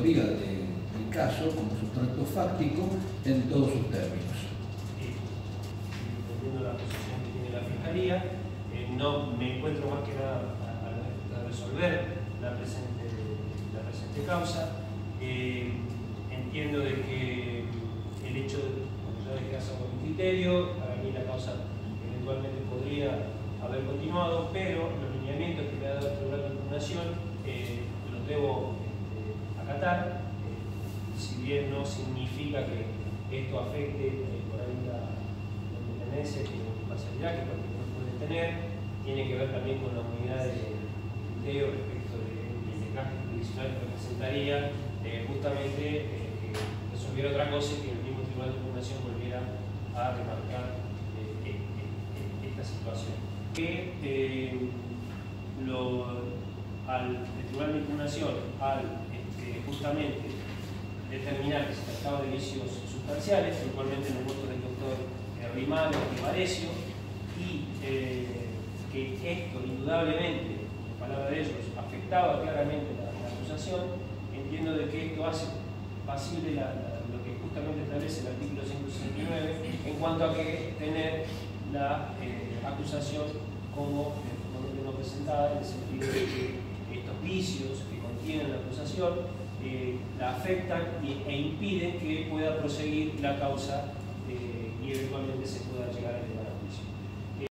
auditoría del caso como sustrato fáctico en todos sus términos. Entendiendo la posición que tiene la Fiscalía, eh, no me encuentro más que nada a, resolver la presente, la presente causa. Eh, entiendo de que el hecho como ya dejé hacer un criterio, para mí la causa eventualmente podría haber continuado, pero los lineamientos que me ha dado el Tribunal de Impugnación eh, los debo eh, si bien no significa que esto afecte eh, por ahí la, independencia y la imparcialidad que cualquiera puede tener, tiene que ver también con la unidad de criterio respecto del encaje jurisdiccional que representaría justamente que resolviera otra cosa y que el mismo Tribunal de Impugnación volviera a remarcar esta situación. Que eh, al el Tribunal de Impugnación, al justamente determinar que se trataba de vicios sustanciales, igualmente en los votos del doctor Rimano y Varecio, y eh, que esto indudablemente, en palabras de ellos, afectaba claramente la, acusación, entiendo de que esto hace pasible lo que justamente establece el artículo 169 en cuanto a que tener la eh, acusación como no presentada, en el sentido de que estos vicios que contienen la acusación eh, la afectan e impiden que pueda proseguir la causa eh, y eventualmente se pueda llegar a elevar